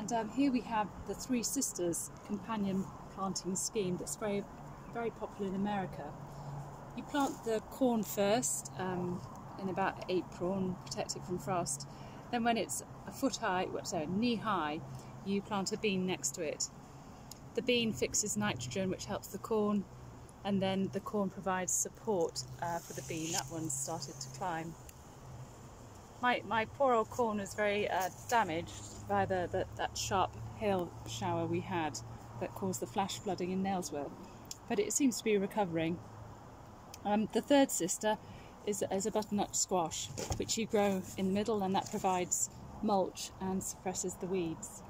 And um, here we have the Three Sisters companion planting scheme that's very, very popular in America. You plant the corn first um, in about April and protect it from frost. Then when it's a foot high, sorry, knee high, you plant a bean next to it. The bean fixes nitrogen, which helps the corn, and then the corn provides support uh, for the bean. That one's started to climb. My, my poor old corn was very uh, damaged by the, the, that sharp hail shower we had that caused the flash flooding in Nailsworth, but it seems to be recovering. Um, the third sister is, is a butternut squash, which you grow in the middle, and that provides mulch and suppresses the weeds.